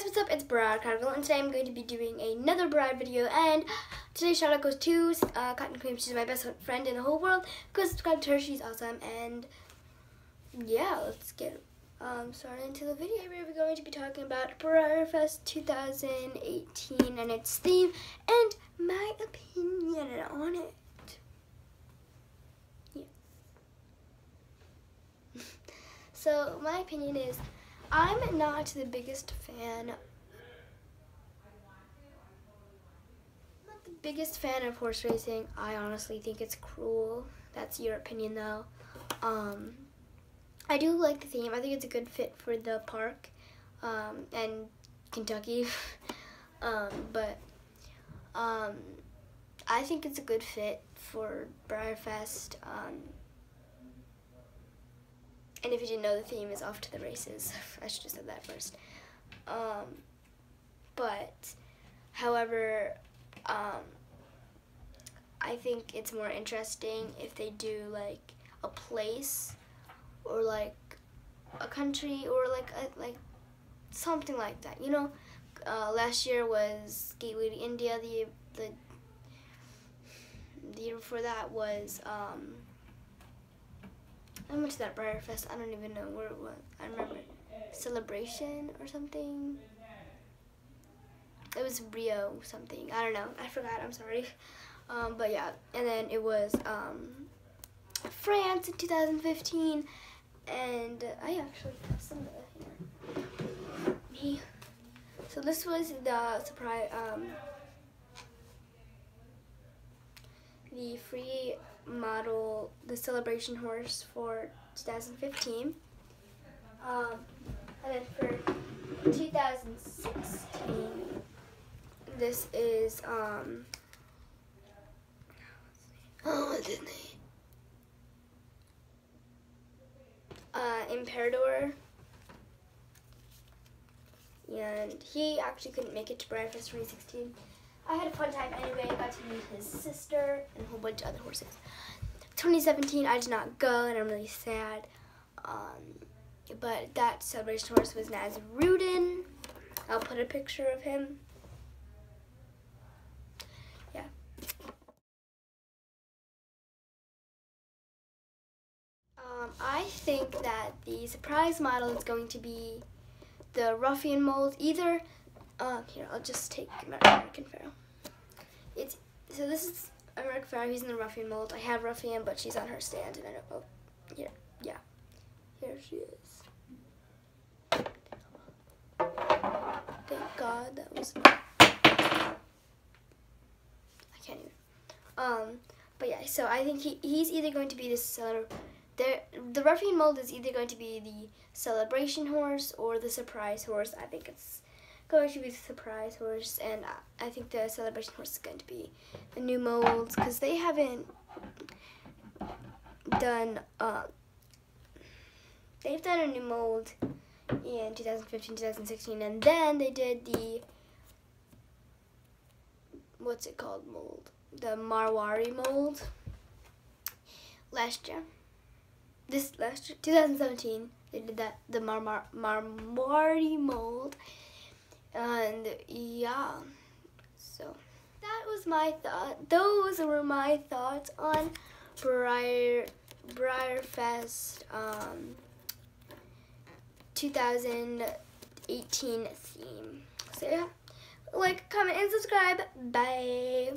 guys, what's up? It's Brad Carville, and today I'm going to be doing another Brad video, and today's shout out goes to uh, Cotton Cream. She's my best friend in the whole world. Go subscribe to her, she's awesome, and yeah, let's get um, started into the video. We're going to be talking about BreyerFest 2018 and its theme, and my opinion on it. Yeah. so, my opinion is, I'm not the biggest fan. Not the biggest fan of horse racing. I honestly think it's cruel. That's your opinion, though. Um, I do like the theme. I think it's a good fit for the park um, and Kentucky. um, but um, I think it's a good fit for BreyerFest. And if you didn't know, the theme is off to the races. I should have said that first. Um, but, however, um, I think it's more interesting if they do like a place or like a country or like a, like something like that. You know, uh, last year was Gateway to India. The the the year before that was um, I went to that BreyerFest. I don't even know where it was. I remember celebration or something. It was Rio something. I don't know. I forgot. I'm sorry. Um, but yeah, and then it was um, France in 2015, and I actually have some of here. Me. So this was the surprise. Um, the free model, the celebration horse for 2015. Um, and then for 2016, this is, um, oh, what's his name? Uh, Imperador. And he actually couldn't make it to BreyerFest 2016. I had a fun time got to meet his sister and a whole bunch of other horses. 2017, I did not go, and I'm really sad. Um, but that celebration horse was Nasrudin. I'll put a picture of him. Yeah. Um, I think that the surprise model is going to be the ruffian mold. Either, um, here, I'll just take American Pharoah. It's, so this is American Pharoah. He's in the ruffian mold. I have ruffian, but she's on her stand, and I don't, oh, yeah, yeah. Here she is. Thank God that was, I can't even. Um, but yeah, so I think he, he's either going to be this, uh, the, the ruffian mold is either going to be the celebration horse or the surprise horse. I think it's going to be surprise horse, and I, I think the celebration horse is going to be the new molds because they haven't done. Uh, they've done a new mold in 2015, 2016, and then they did the what's it called mold? The Marwari mold last year. This last year, 2017, they did that the Mar Mar Marwari mold, and yeah, so that was my thought. Those were my thoughts on Breyer BreyerFest. Um, 2018 theme. So yeah, like, comment, and subscribe. Bye.